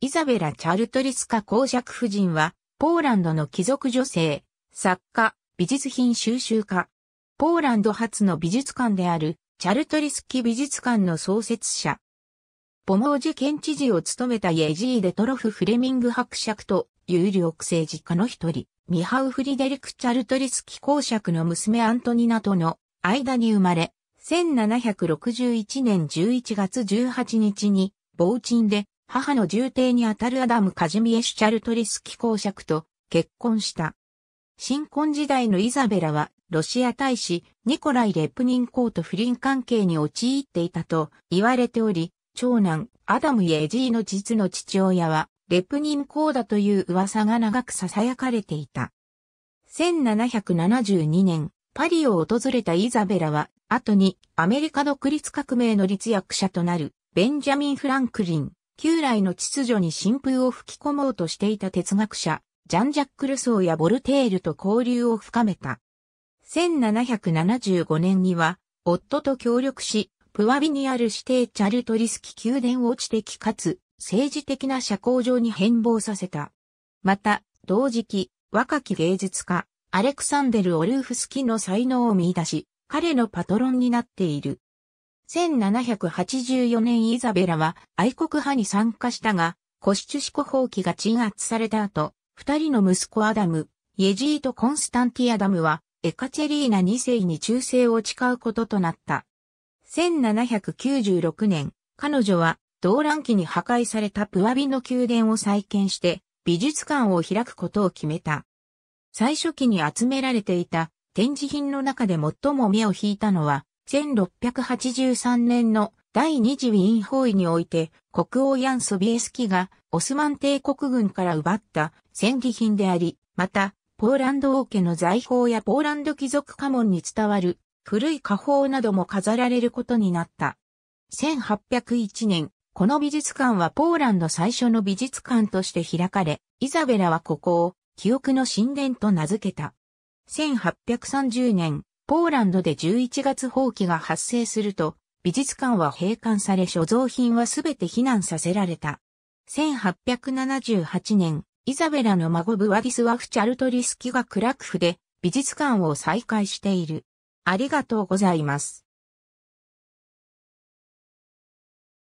イザベラ・チャルトリスカ公爵夫人は、ポーランドの貴族女性、作家、美術品収集家。ポーランド初の美術館である、チャルトリスキ美術館の創設者。ポモージ県知事を務めたイェジー・デトロフ・フレミング伯爵と有力政治家の一人、ミハウ・フリデリク・チャルトリスキ公爵の娘アントニナとの間に生まれ、1761年11月18日に、防鎮で母の重帝にあたるアダム・カジミエシュ・チャルトリスキ公爵と結婚した。新婚時代のイザベラは、ロシア大使、ニコライ・レプニン公と不倫関係に陥っていたと言われており、長男、アダム・イエジーの実の父親は、レプニン公だという噂が長く囁かれていた。1772年、パリを訪れたイザベラは、後にアメリカ独立革命の立役者となるベンジャミン・フランクリン、旧来の秩序に新風を吹き込もうとしていた哲学者、ジャン・ジャック・ルソーやボルテールと交流を深めた。1775年には、夫と協力し、プワビにある指定チャルトリスキ宮殿を知的かつ政治的な社交上に変貌させた。また、同時期、若き芸術家、アレクサンデル・オルーフスキの才能を見出し、彼のパトロンになっている。1784年イザベラは愛国派に参加したが、コシチュシコ放棄が鎮圧された後、二人の息子アダム、イエジート・コンスタンティアダムは、エカチェリーナ2世に忠誠を誓うこととなった。1796年、彼女は、動乱期に破壊されたプワビの宮殿を再建して、美術館を開くことを決めた。最初期に集められていた展示品の中で最も目を引いたのは、1683年の第二次ウィーン包囲において、国王ヤン・ソビエスキがオスマン帝国軍から奪った戦利品であり、また、ポーランド王家の財宝やポーランド貴族家紋に伝わる古い家宝なども飾られることになった。1801年、この美術館はポーランド最初の美術館として開かれ、イザベラはここを記憶の神殿と名付けた。1830年、ポーランドで11月放棄が発生すると、美術館は閉館され所蔵品はすべて避難させられた。1878年、イザベラの孫ブワディスワフ・チャルトリスキがクラクフで美術館を再開している。ありがとうございます。